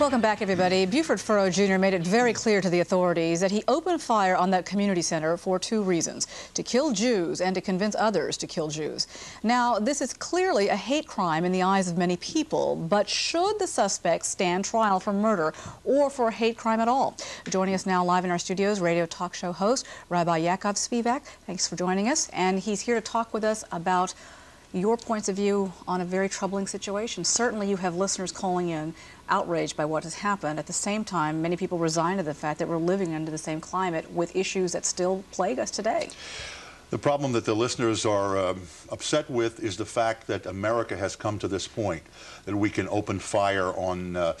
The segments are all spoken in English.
Welcome back, everybody. Buford Furrow Jr. made it very clear to the authorities that he opened fire on that community center for two reasons to kill Jews and to convince others to kill Jews. Now, this is clearly a hate crime in the eyes of many people, but should the suspect stand trial for murder or for a hate crime at all? Joining us now live in our studios, radio talk show host Rabbi Yaakov Spivak. Thanks for joining us. And he's here to talk with us about your points of view on a very troubling situation. Certainly, you have listeners calling in outraged by what has happened. At the same time, many people resign to the fact that we're living under the same climate with issues that still plague us today. The problem that the listeners are uh, upset with is the fact that America has come to this point, that we can open fire on uh,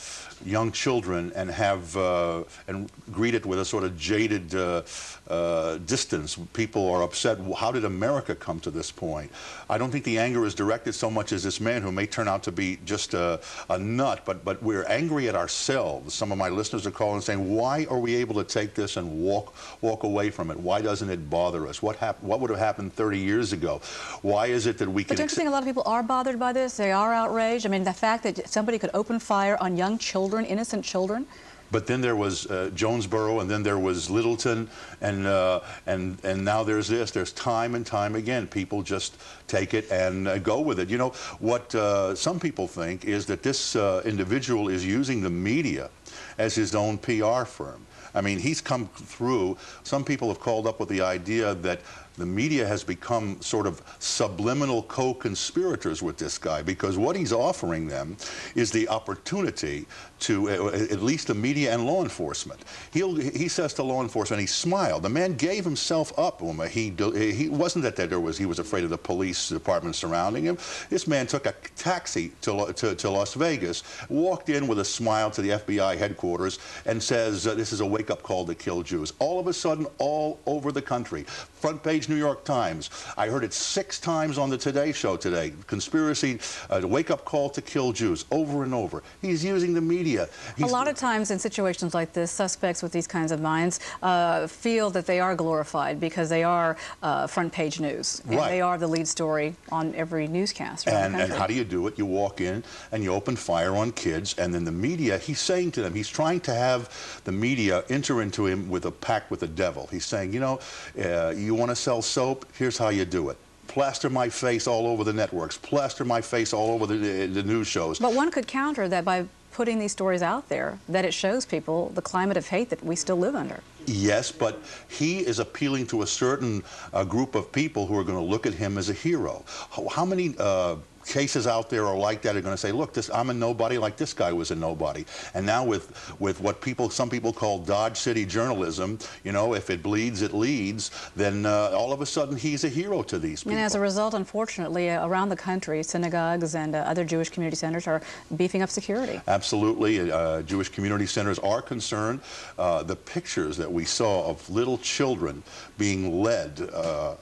young children and have uh, and greet it with a sort of jaded uh, uh, distance. People are upset. How did America come to this point? I don't think the anger is directed so much as this man who may turn out to be just a, a nut, but but we're angry at ourselves. Some of my listeners are calling and saying, "Why are we able to take this and walk walk away from it? Why doesn't it bother us? What happened? What would have happened 30 years ago? Why is it that we can? But don't you think a lot of people are bothered by this? They are outraged. I mean, the fact that somebody could open fire on young children, innocent children. But then there was uh, Jonesboro, and then there was Littleton, and uh, and and now there's this. There's time and time again, people just take it and uh, go with it. You know what? Uh, some people think is that this uh, individual is using the media as his own PR firm. I mean, he's come through. Some people have called up with the idea that the media has become sort of subliminal co-conspirators with this guy because what he's offering them is the opportunity to uh, at least the media and law enforcement. He'll, he says to law enforcement, he smiled. The man gave himself up. He, he wasn't that there was he was afraid of the police department surrounding him. This man took a taxi to, to, to Las Vegas, walked in with a smile to the FBI headquarters, and says, "This is a wake-up call to kill Jews." All of a sudden, all over the country, front page New York Times. I heard it six times on the Today Show today. Conspiracy, uh, wake-up call to kill Jews, over and over. He's using the media. He's, a lot of times in situations like this, suspects with these kinds of minds uh, feel that they are glorified because they are uh, front page news. And right. they are the lead story on every newscast. And, and how do you do it? You walk in and you open fire on kids, and then the media, he's saying to them, he's trying to have the media enter into him with a pact with the devil. He's saying, you know, uh, you want to sell soap, here's how you do it plaster my face all over the networks, plaster my face all over the, the, news shows. But one could counter that by putting these stories out there, that it shows people the climate of hate that we still live under. Yes, but he is appealing to a certain uh, group of people who are going to look at him as a hero. How, how many uh, cases out there are like that are going to say, look, this, I'm a nobody like this guy was a nobody. And now with, with what people, some people call Dodge City journalism, you know, if it bleeds, it leads, then uh, all of a sudden he's a hero to these people. And as a result, unfortunately, uh, around the country, synagogues and uh, other Jewish community centers are beefing up security. Absolutely. Absolutely, uh, Jewish community centers are concerned. Uh, the pictures that we saw of little children being led uh,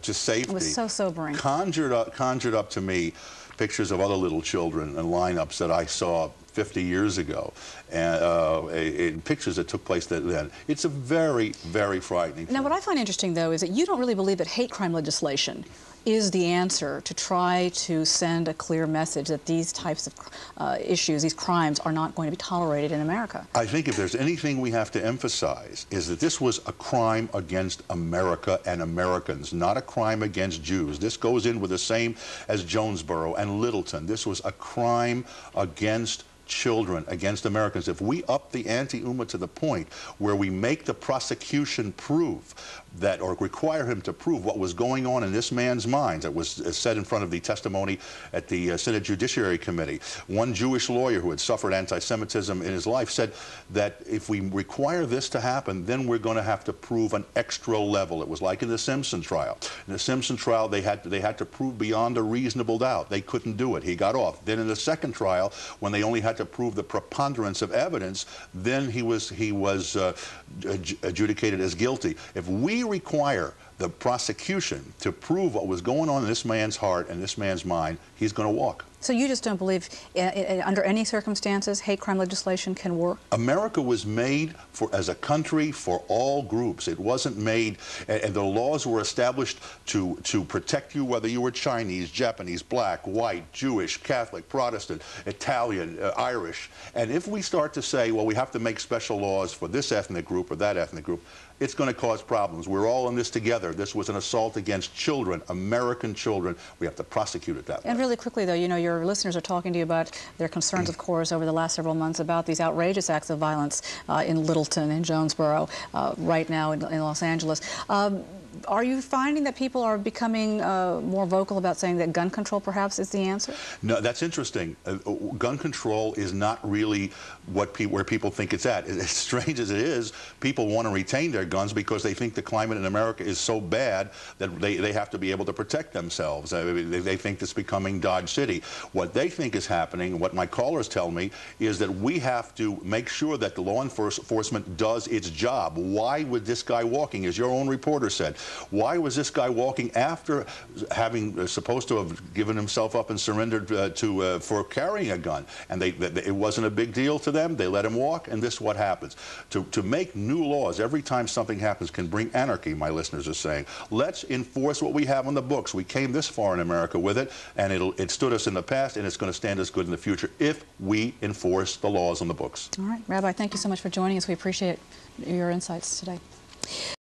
to safety. It was so sobering. Conjured up, conjured up to me pictures of other little children and lineups that I saw 50 years ago, and uh, in pictures that took place then. It's a very, very frightening. Now, what I find interesting, though, is that you don't really believe that hate crime legislation is the answer to try to send a clear message that these types of uh, issues, these crimes, are not going to be tolerated in America? I think if there's anything we have to emphasize is that this was a crime against America and Americans, not a crime against Jews. This goes in with the same as Jonesboro and Littleton. This was a crime against children against Americans, if we up the ante-UMA to the point where we make the prosecution prove that, or require him to prove what was going on in this man's mind, that was uh, said in front of the testimony at the uh, Senate Judiciary Committee. One Jewish lawyer who had suffered anti-Semitism in his life said that if we require this to happen, then we're going to have to prove an extra level. It was like in the Simpson trial. In the Simpson trial, they had to, they had to prove beyond a reasonable doubt. They couldn't do it. He got off. Then in the second trial, when they only had to prove the preponderance of evidence, then he was he was uh, adjudicated as guilty. If we require the prosecution to prove what was going on in this man's heart and this man's mind, he's going to walk. So you just don't believe, uh, uh, under any circumstances, hate crime legislation can work? America was made for as a country for all groups. It wasn't made, and, and, the laws were established to to protect you whether you were Chinese, Japanese, black, white, Jewish, Catholic, Protestant, Italian, uh, Irish. And if we start to say, well, we have to make special laws for this ethnic group or that ethnic group, it's going to cause problems. We're all in this together. This was an assault against children, American children. We have to prosecute it that way. And really quickly, though, you know, your listeners are talking to you about their concerns, of course, over the last several months about these outrageous acts of violence uh, in Littleton, in Jonesboro, uh, right now in, in Los Angeles. Um, are you finding that people are becoming uh, more vocal about saying that gun control perhaps is the answer? No, that's interesting. Uh, gun control is not really what pe where people think it's at. As strange as it is, people want to retain their guns because they think the climate in America is so bad that they, they have to be able to protect themselves. I mean, they, they think it's becoming Dodge City. What they think is happening, what my callers tell me, is that we have to make sure that the law enforcement does its job. Why would this guy walking, as your own reporter said, why was this guy walking after having uh, supposed to have given himself up and surrendered uh, to uh, for carrying a gun? And they, they, it wasn't a big deal to them. They let him walk, and this is what happens. To, to make new laws every time something happens can bring anarchy, my listeners are saying. Let's enforce what we have on the books. We came this far in America with it, and it stood us in the past, and it's going to stand us good in the future if we enforce the laws on the books. All right, Rabbi, thank you so much for joining us. We appreciate your insights today.